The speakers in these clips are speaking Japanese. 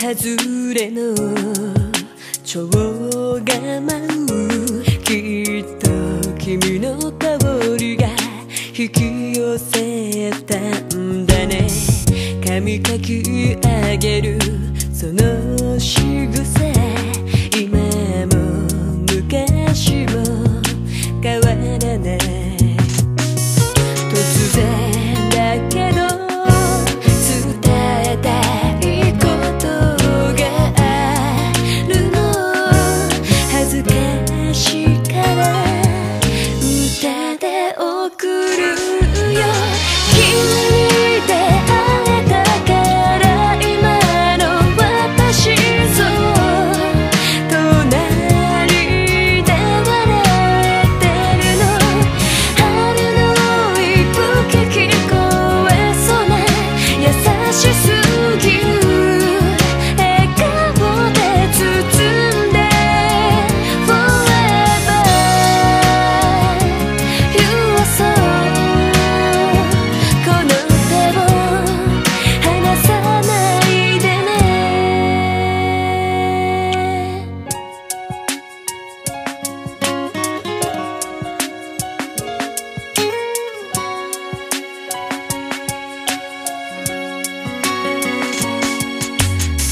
外れの蝶が舞う。きっと君の香りが引き寄せたんだね。髪かき上げるその仕草。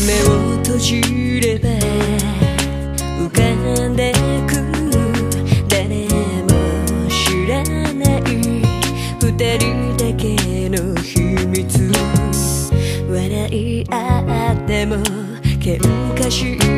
目を閉じれば浮かんでく誰も知らない。二人だけの秘密。笑い合っても喧嘩し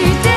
y